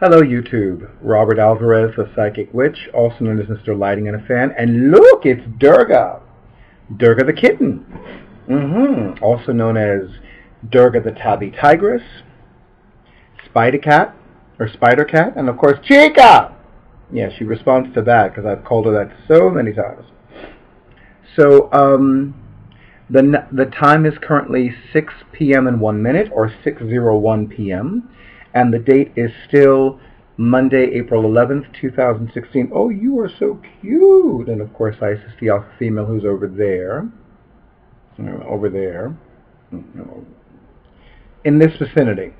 Hello YouTube, Robert Alvarez, the Psychic Witch, also known as Mr. Lighting and a Fan, and look, it's Durga, Durga the Kitten, mm-hmm. also known as Durga the Tabby Tigress, Spider Cat, or Spider Cat, and of course Chica! Yeah, she responds to that because I've called her that so many times. So, um, the, the time is currently 6 p.m. and 1 minute, or 6.01 p.m., and the date is still Monday, April 11th, 2016. Oh, you are so cute! And of course, Isis, the alpha female who's over there. Mm, over there. Mm-hmm. In this vicinity.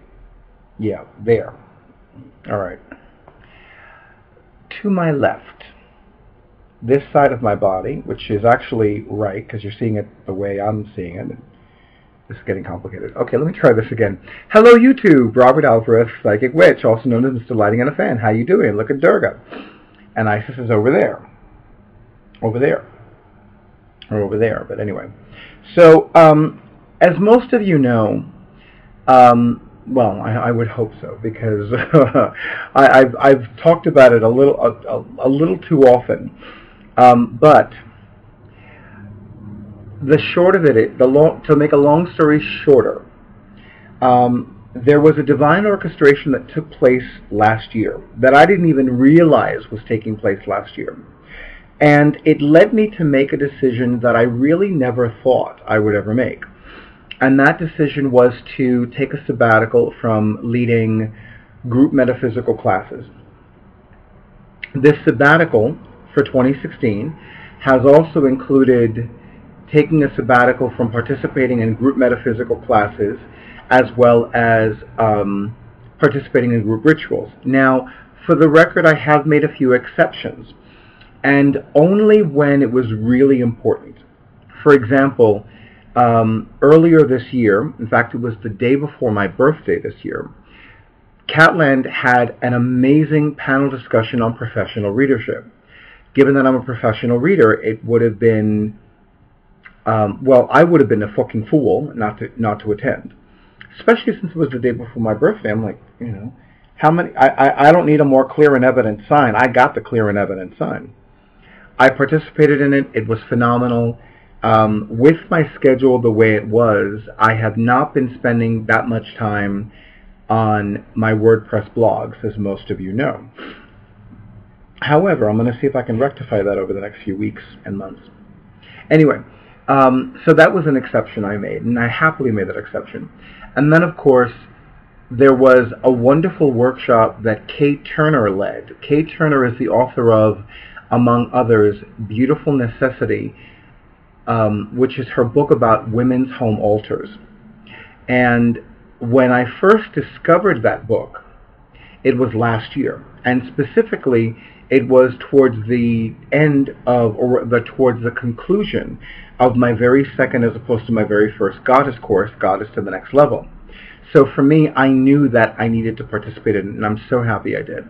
Yeah, there. All right. To my left, this side of my body, which is actually right because you're seeing it the way I'm seeing it. This is getting complicated. Okay, let me try this again. Hello, YouTube. Robert Alvarez, Psychic Witch, also known as Mr. Lighting and a Fan. How you doing? Look at Durga. And Isis is over there. Over there. Or over there, but anyway. So, um, as most of you know, um, well, I, I, would hope so because I, have I've talked about it a little a, a, a little too often. Um, but the short of it, the long, to make a long story shorter, um, there was a divine orchestration that took place last year that I didn't even realize was taking place last year. And it led me to make a decision that I really never thought I would ever make. And that decision was to take a sabbatical from leading group metaphysical classes. This sabbatical for 2016 has also included taking a sabbatical from participating in group metaphysical classes as well as um, participating in group rituals. Now, for the record, I have made a few exceptions, and only when it was really important. For example, um, earlier this year, in fact, it was the day before my birthday this year, Catland had an amazing panel discussion on professional readership. Given that I'm a professional reader, it would have been, um, well, I would have been a fucking fool not to not to attend. Especially since it was the day before my birthday. I'm like, you know, how many? I, I, I don't need a more clear and evident sign. I got the clear and evident sign. I participated in it. It was phenomenal. Um, with my schedule the way it was, I have not been spending that much time on my WordPress blogs, as most of you know. However, I'm going to see if I can rectify that over the next few weeks and months. Anyway, um, so that was an exception I made, and I happily made that exception. And then, of course, there was a wonderful workshop that Kay Turner led. Kay Turner is the author of, among others, Beautiful Necessity, um, which is her book about women's home altars. And when I first discovered that book, it was last year. And specifically, it was towards the end of, or the, towards the conclusion of my very second as opposed to my very first goddess course, Goddess to the Next Level. So for me, I knew that I needed to participate in it, and I'm so happy I did.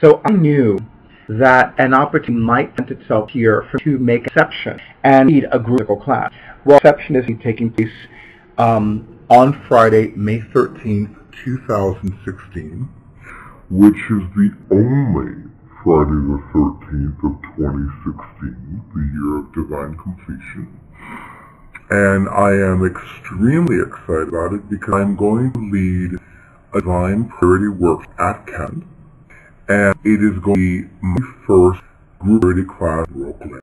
So I knew that an opportunity might present itself here for to make exception and lead a group class. Well, exception is taking place um, on Friday, May 13th, 2016, which is the only Friday the 13th of 2016, the year of divine completion. And I am extremely excited about it because I'm going to lead a divine prosperity work at Catland and it is going to be my first group ready class in Brooklyn.